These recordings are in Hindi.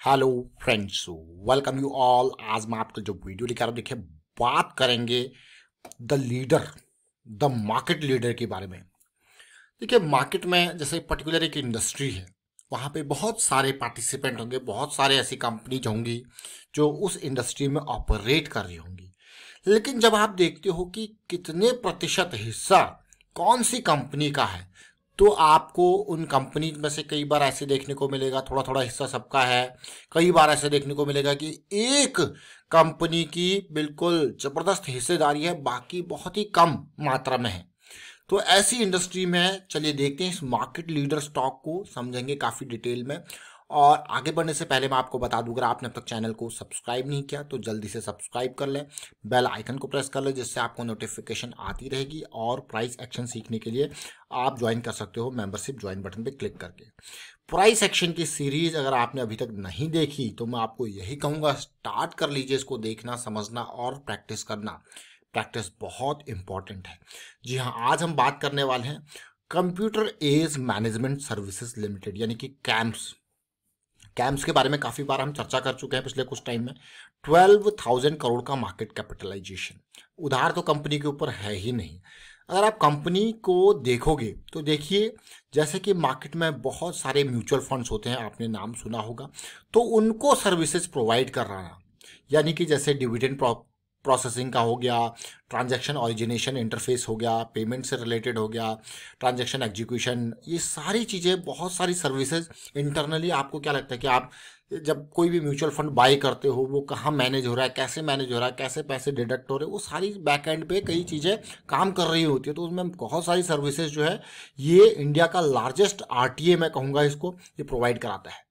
Hello friends welcome you all आज मैं आपको जो वीडियो लेकर रहा देखिए, बात करेंगे the leader the market leader के बारे में। देखिए मार्केट में जैसे पर्टिकुलर एक इंडस्ट्री है, वहाँ पे बहुत सारे पार्टिसिपेंट होंगे, बहुत सारे ऐसी कंपनीज़ होंगी जो उस इंडस्ट्री में ऑपरेट कर रही होंगी। लेकिन जब आप देखते हो कि कितने प्रतिशत हिस्सा कौन सी कंपनी का है तो आपको उन कंपनीज़ में से कई बार ऐसे देखने को मिलेगा थोड़ा थोड़ा हिस्सा सबका है। कई बार ऐसे देखने को मिलेगा कि एक कंपनी की बिल्कुल ज़बरदस्त हिस्सेदारी है, बाकी बहुत ही कम मात्रा में है। तो ऐसी इंडस्ट्री में, चलिए देखते हैं इस मार्केट लीडर स्टॉक को, समझेंगे काफ़ी डिटेल में। और आगे बढ़ने से पहले मैं आपको बता दूँ, अगर आपने अब तक चैनल को सब्सक्राइब नहीं किया तो जल्दी से सब्सक्राइब कर लें, बेल आइकन को प्रेस कर लें, जिससे आपको नोटिफिकेशन आती रहेगी और प्राइस एक्शन सीखने के लिए आप ज्वाइन कर सकते हो मेंबरशिप ज्वाइन बटन पे क्लिक करके। प्राइस एक्शन की सीरीज़ अगर आपने अभी तक नहीं देखी तो मैं आपको यही कहूँगा स्टार्ट कर लीजिए इसको देखना, समझना और प्रैक्टिस करना। प्रैक्टिस बहुत इंपॉर्टेंट है। जी हाँ आज हम बात करने वाले हैं computer age management services limited यानी कि कैम्प्स कैम्प्स के बारे में काफ़ी बार हम चर्चा कर चुके हैं पिछले कुछ टाइम में। ट्वेल्व थाउज़ेंड करोड़ का मार्केट कैपिटलाइजेशन उधार तो कंपनी के ऊपर है ही नहीं। अगर आप कंपनी को देखोगे तो देखिए, जैसे कि मार्केट में बहुत सारे म्यूचुअल फंड्स होते हैं, आपने नाम सुना होगा तो उनको सर्विसेज़ प्रोवाइड कर रहा यानी कि जैसे डिविडेंड प्रोसेसिंग का हो गया ट्रांजैक्शन ऑरिजिनेशन इंटरफेस हो गया पेमेंट से रिलेटेड हो गया ट्रांजैक्शन एग्जीक्यूशन ये सारी चीज़ें, बहुत सारी सर्विसेज़ इंटरनली आपको क्या लगता है कि आप जब कोई भी म्यूचुअल फंड बाई करते हो, वो कहाँ मैनेज हो रहा है, कैसे मैनेज हो रहा है, कैसे पैसे डिडक्ट हो रहे हैं, वो सारी बैक एंड पे कई चीज़ें काम कर रही होती है। तो उसमें बहुत सारी सर्विसेज़ जो है, ये इंडिया का लार्जेस्ट आरटीए मैं कहूँगा इसको, ये प्रोवाइड कराता है।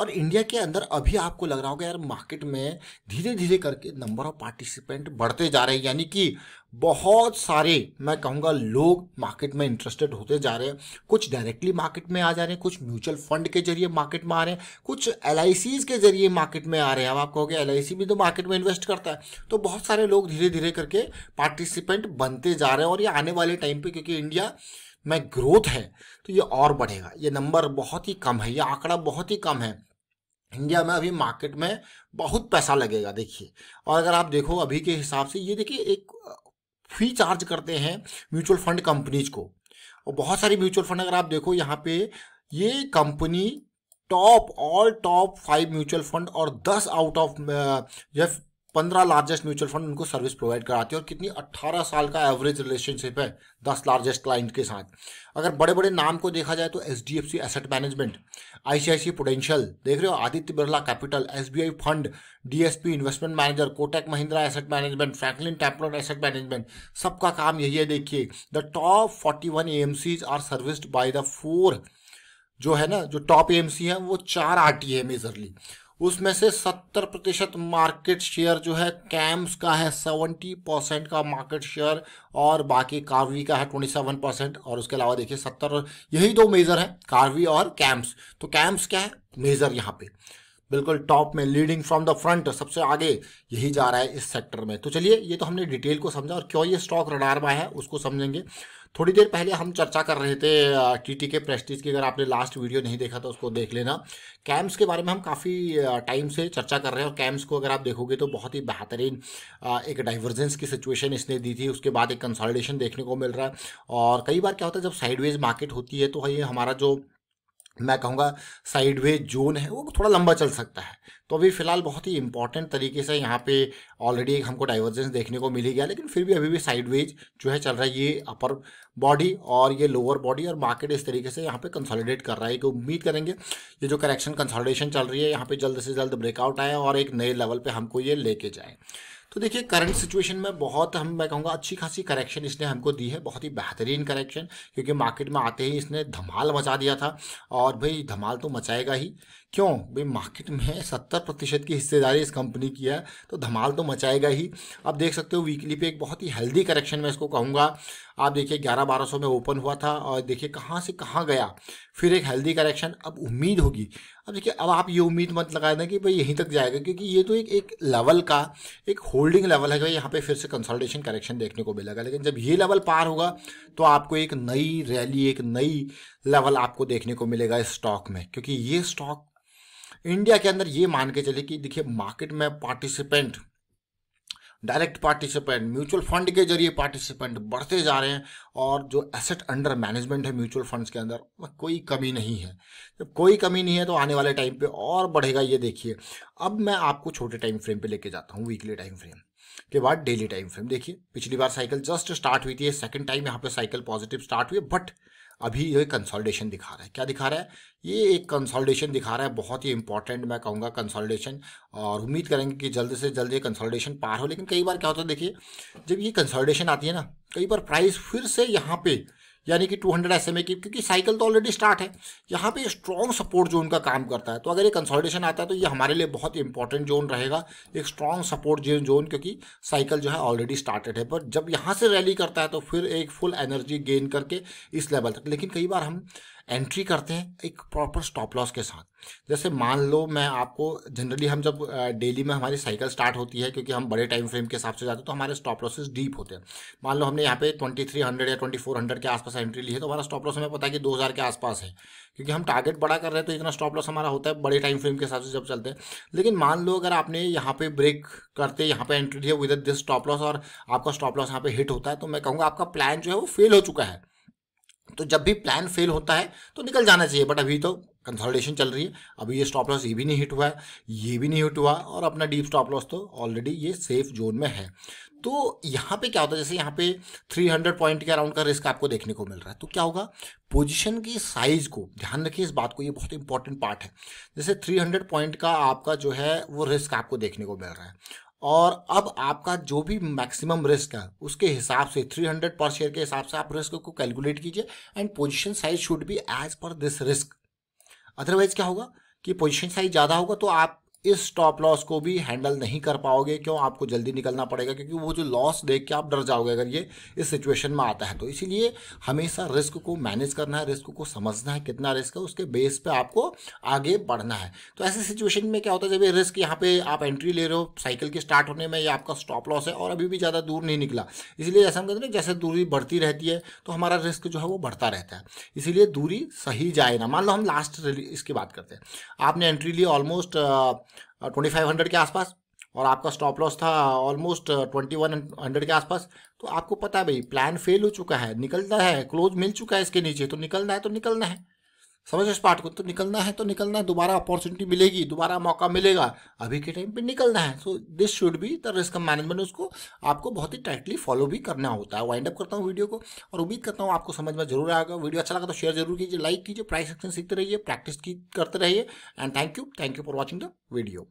और इंडिया के अंदर अभी आपको लग रहा होगा, यार मार्केट में धीरे धीरे करके नंबर ऑफ़ पार्टिसिपेंट बढ़ते जा रहे हैं। यानी कि बहुत सारे, मैं कहूँगा, लोग मार्केट में इंटरेस्टेड होते जा रहे हैं। कुछ डायरेक्टली मार्केट में आ जा रहे हैं, कुछ म्यूचुअल फंड के ज़रिए मार्केट में आ रहे हैं, कुछ एल के ज़रिए मार्केट में आ रहे हैं। अब आप कहोगे LIC भी तो मार्केट में इन्वेस्ट करता है। तो बहुत सारे लोग धीरे धीरे करके पार्टिसिपेंट बनते जा रहे हैं और ये आने वाले टाइम पर क्योंकि इंडिया में ग्रोथ है तो ये और बढ़ेगा। ये नंबर बहुत ही कम है, ये आंकड़ा बहुत ही कम है। इंडिया में अभी मार्केट में बहुत पैसा लगेगा, देखिए। और अगर आप देखो अभी के हिसाब से, ये देखिए, एक फ़ी चार्ज करते हैं म्यूचुअल फंड कंपनीज़ को। और बहुत सारी म्यूचुअल फंड अगर आप देखो, यहाँ पे ये company top all top five mutual fund और दस आउट ऑफ़ पंद्रह लार्जेस्ट म्यूचुअल फंड उनको सर्विस प्रोवाइड कराती है और कितनी अट्ठारह साल का एवरेज रिलेशनशिप है दस लार्जेस्ट क्लाइंट के साथ। अगर बड़े बड़े नाम को देखा जाए तो H D F C asset management I C I C potential देख रहे हो? Aditya Birla capital S B I fund D S P investment manager Kotak Mahindra asset management Franklin Templeton asset management सबका काम यही है देखिए। The top forty one A M Cs are serviced by the four जो है ना, जो टॉप ए एम सी है, वो चार आर टी है मेजरली उसमें से सत्तर प्रतिशत मार्केट शेयर जो है कैम्स का है, सेवेंटी परसेंट का मार्केट शेयर और बाकी कार्वी का है ट्वेंटी सेवन परसेंट और उसके अलावा देखिए सत्तर, यही दो मेजर है, कार्वी और कैम्स। तो कैम्स क्या है? मेजर यहाँ पे। बिल्कुल टॉप में, लीडिंग फ्रॉम द फ्रंट, सबसे आगे यही जा रहा है इस सेक्टर में। तो चलिए, ये तो हमने डिटेल को समझा और क्यों ये स्टॉक रडार में है, उसको समझेंगे। थोड़ी देर पहले हम चर्चा कर रहे थे टी टी के प्रेस्टीज की। अगर आपने लास्ट वीडियो नहीं देखा तो उसको देख लेना। कैम्प्स के बारे में हम काफ़ी टाइम से चर्चा कर रहे हैं और कैम्प्स को अगर आप देखोगे तो बहुत ही बेहतरीन एक डाइवर्जेंस की सिचुएशन इसने दी थी। उसके बाद एक कंसल्टेशन देखने को मिल रहा है। और कई बार क्या होता है, जब साइडवेज मार्केट होती है तो ये हमारा जो मैं कहूँगा साइडवेज जोन है, वो थोड़ा लंबा चल सकता है। तो अभी फ़िलहाल बहुत ही इंपॉर्टेंट तरीके से यहाँ पे ऑलरेडी एक हमको डाइवर्जेंस देखने को मिल ही गया, लेकिन फिर भी अभी भी साइडवेज जो है चल रहा है, ये अपर बॉडी और ये लोअर बॉडी और मार्केट इस तरीके से यहाँ पे कंसोलिडेट कर रहा है। कि उम्मीद करेंगे, ये जो करेक्शन कंसोलिडेशन चल रही है, यहाँ पे जल्द से जल्द ब्रेकआउट आए और एक नए लेवल पर हमको ये लेके जाए। तो देखिए करंट सिचुएशन में बहुत हम, मैं कहूँगा, अच्छी खासी करेक्शन इसने हमको दी है, बहुत ही बेहतरीन करेक्शन क्योंकि मार्केट में आते ही इसने धमाल मचा दिया था, और भाई धमाल तो मचाएगा ही। क्यों? भाई मार्केट में सत्तर प्रतिशत की हिस्सेदारी इस कंपनी की है तो धमाल तो मचाएगा ही। आप देख सकते हो वीकली पे एक बहुत ही हेल्दी करेक्शन मैं इसको कहूँगा। आप देखिए ग्यारह बारह सौ में ओपन हुआ था और देखिए कहाँ से कहाँ गया। फिर एक हेल्दी करेक्शन अब उम्मीद होगी। अब देखिए, अब आप ये उम्मीद मत लगा दें कि भाई यहीं तक जाएगा, क्योंकि ये तो एक एक लेवल का, एक होल्डिंग लेवल है कि यहाँ पे फिर से कंसल्टेशन करेक्शन देखने को मिलेगा। लेकिन जब ये लेवल पार होगा तो आपको एक नई रैली एक नई लेवल आपको देखने को मिलेगा इस स्टॉक में, क्योंकि ये स्टॉक इंडिया के अंदर ये मान के चले कि देखिए मार्केट में participant direct participant mutual fund के ज़रिए पार्टिसिपेंट बढ़ते जा रहे हैं और जो एसेट अंडर मैनेजमेंट है म्यूचुअल फंड्स के अंदर कोई कमी नहीं है। जब कोई कमी नहीं है तो आने वाले टाइम पे और बढ़ेगा, ये देखिए। अब मैं आपको छोटे टाइम फ्रेम पे लेके जाता हूँ वीकली टाइम फ्रेम के बाद डेली टाइम फ्रेम देखिए, पिछली बार साइकिल जस्ट स्टार्ट हुई थी सेकंड टाइम यहाँ पे साइकिल पॉजिटिव स्टार्ट हुई बट अभी ये कंसोलिडेशन दिखा रहा है। क्या दिखा रहा है? ये एक कंसोलिडेशन दिखा रहा है, बहुत ही इंपॉर्टेंट मैं कहूँगा कंसोलिडेशन और उम्मीद करेंगे कि जल्द से जल्द ये कंसोलिडेशन पार हो। लेकिन कई बार क्या होता है, देखिए, जब ये कंसोलिडेशन आती है ना, कई बार प्राइस फिर से यहाँ पे यानी कि 200 हंड्रेड एस की, क्योंकि साइकिल तो ऑलरेडी स्टार्ट है। यहाँ पे स्ट्रॉन्ग सपोर्ट जोन का काम करता है। तो अगर ये कंसोलिडेशन आता है तो ये हमारे लिए बहुत इंपॉर्टेंट जोन रहेगा। एक स्ट्रॉन्ग सपोर्ट जोन क्योंकि साइकिल जो है ऑलरेडी स्टार्टेड है। पर जब यहाँ से रैली करता है तो फिर एक फुल एनर्जी गेन करके इस लेवल तक। लेकिन कई बार हम एंट्री करते हैं एक प्रॉपर स्टॉप लॉस के साथ। जैसे मान लो मैं आपको जनरली हम जब डेली में हमारी साइकिल स्टार्ट होती है, क्योंकि हम बड़े टाइम फ्रेम के हिसाब से जाते हैं तो हमारे स्टॉप लॉसेस डीप होते हैं। मान लो हमने यहाँ पे ट्वेंटी थ्री हंड्रेड या ट्वेंटी फोर हंड्रेड के आसपास एंट्री ली है तो हमारा स्टॉप लॉस हमें पता है कि दो हज़ार के आसपास है। क्योंकि हम टारगेट बड़ा कर रहे हैं तो इतना स्टॉप लॉस हमारा होता है बड़े टाइम फ्रेम के हिसाब से जब चलते हैं। लेकिन मान लो अगर आपने यहाँ पे ब्रेक करते, यहाँ पे एंट्री लिया विद दिस स्टॉप लॉस और आपका स्टॉप लॉस यहाँ पे हिट होता है तो मैं कहूँगा आपका प्लान जो है वो फेल हो चुका है। तो जब भी प्लान फेल होता है तो निकल जाना चाहिए बट अभी तो कंसोलिडेशन चल रही है। अभी ये स्टॉप लॉस ये भी नहीं हिट हुआ है, ये भी नहीं हिट हुआ और अपना डीप स्टॉप लॉस तो ऑलरेडी ये सेफ़ जोन में है। तो यहाँ पे क्या होता है, जैसे यहाँ पे 300 पॉइंट के अराउंड का रिस्क आपको देखने को मिल रहा है तो क्या होगा? पोजीशन की साइज़ को, ध्यान रखिए इस बात को, ये बहुत इंपॉर्टेंट पार्ट है। जैसे 300 पॉइंट का आपका जो है, वो रिस्क आपको देखने को मिल रहा है। और अब आपका जो भी मैक्सिमम रिस्क है, उसके हिसाब से 300 पर शेयर के हिसाब से आप रिस्क को कैलकुलेट कीजिए and position size should be as per this risk otherwise क्या होगा कि पोजिशन साइज़ ज़्यादा होगा तो आप इस स्टॉप लॉस को भी हैंडल नहीं कर पाओगे, क्यों? आपको जल्दी निकलना पड़ेगा, क्योंकि वो जो लॉस देख के आप डर जाओगे अगर ये इस सिचुएशन में आता है। तो इसीलिए हमेशा रिस्क को मैनेज करना है रिस्क को समझना है, कितना रिस्क है, उसके बेस पे आपको आगे बढ़ना है। तो ऐसे सिचुएशन में क्या होता है, जब ये रिस्क यहाँ पे आप एंट्री ले रहे हो साइकिल के स्टार्ट होने में या आपका स्टॉप लॉस है, और अभी भी ज़्यादा दूर नहीं निकला। इसीलिए जैसे हम कहते हैं जैसे दूरी बढ़ती रहती है तो हमारा रिस्क जो है वो बढ़ता रहता है। इसीलिए दूरी सही जाए ना। मान लो हम लास्ट इसकी बात करते हैं। आपने एंट्री ली ऑलमोस्ट ट्वेंटी फाइव हंड्रेड के आसपास और आपका स्टॉप लॉस था ऑलमोस्ट ट्वेंटी वन हंड्रेड के आसपास। तो आपको पता है भाई प्लान फेल हो चुका है निकलना है क्लोज मिल चुका है इसके नीचे तो निकलना है तो निकलना है। समझ इस पार्ट को? तो निकलना है तो निकलना है। दोबारा अपॉर्चुनिटी मिलेगी, दोबारा मौका मिलेगा। अभी के टाइम पे निकलना है। So this should be the risk management उसको आपको बहुत ही टाइटली फॉलो भी करना होता है। वाइंड अप करता हूँ वीडियो को और उम्मीद करता हूँ आपको समझ में ज़रूर आएगा। वीडियो अच्छा लगा तो शेयर ज़रूर कीजिए लाइक कीजिए प्राइस एक्शन सीखते रहिए प्रैक्टिस की, करते रहिए। And thank you thank you for watching the video